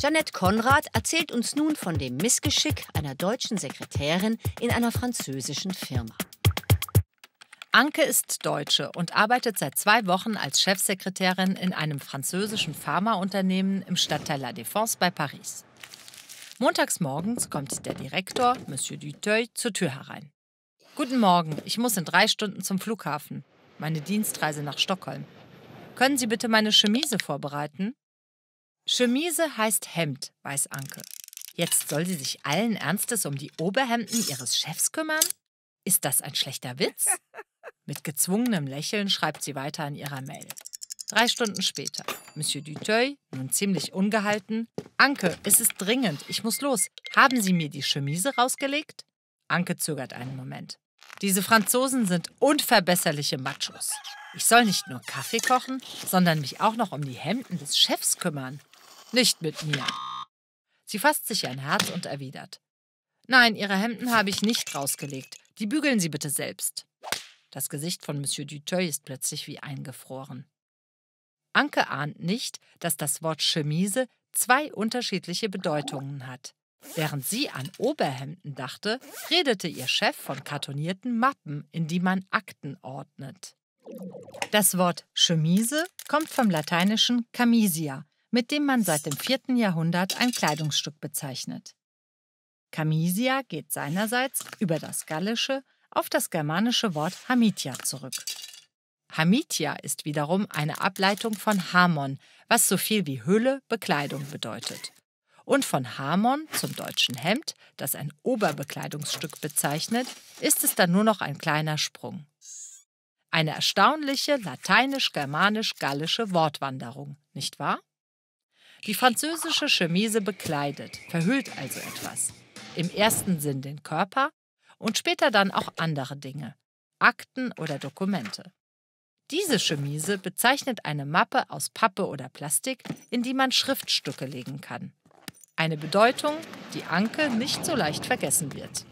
Jeanette Konrad erzählt uns nun von dem Missgeschick einer deutschen Sekretärin in einer französischen Firma. Anke ist Deutsche und arbeitet seit zwei Wochen als Chefsekretärin in einem französischen Pharmaunternehmen im Stadtteil La Défense bei Paris. Montags morgens kommt der Direktor, Monsieur Duteuil, zur Tür herein. Guten Morgen, ich muss in drei Stunden zum Flughafen. Meine Dienstreise nach Stockholm. Können Sie bitte meine Chemise vorbereiten? Chemise heißt Hemd, weiß Anke. Jetzt soll sie sich allen Ernstes um die Oberhemden ihres Chefs kümmern? Ist das ein schlechter Witz? Mit gezwungenem Lächeln schreibt sie weiter in ihrer Mail. Drei Stunden später. Monsieur Duteuil, nun ziemlich ungehalten. Anke, es ist dringend, ich muss los. Haben Sie mir die Chemise rausgelegt? Anke zögert einen Moment. Diese Franzosen sind unverbesserliche Machos. Ich soll nicht nur Kaffee kochen, sondern mich auch noch um die Hemden des Chefs kümmern. Nicht mit mir. Sie fasst sich ein Herz und erwidert. Nein, Ihre Hemden habe ich nicht rausgelegt. Die bügeln Sie bitte selbst. Das Gesicht von Monsieur Duteuil ist plötzlich wie eingefroren. Anke ahnt nicht, dass das Wort Chemise zwei unterschiedliche Bedeutungen hat. Während sie an Oberhemden dachte, redete ihr Chef von kartonierten Mappen, in die man Akten ordnet. Das Wort Chemise kommt vom lateinischen camisia, mit dem man seit dem 4. Jahrhundert ein Kleidungsstück bezeichnet. Camisia geht seinerseits über das Gallische auf das germanische Wort Hamitia zurück. Hamitia ist wiederum eine Ableitung von Hamon, was so viel wie Hülle, Bekleidung bedeutet. Und von Hamon zum deutschen Hemd, das ein Oberbekleidungsstück bezeichnet, ist es dann nur noch ein kleiner Sprung. Eine erstaunliche lateinisch-germanisch-gallische Wortwanderung, nicht wahr? Die französische Chemise bekleidet, verhüllt also etwas. Im ersten Sinn den Körper und später dann auch andere Dinge, Akten oder Dokumente. Diese Chemise bezeichnet eine Mappe aus Pappe oder Plastik, in die man Schriftstücke legen kann. Eine Bedeutung, die Anke nicht so leicht vergessen wird.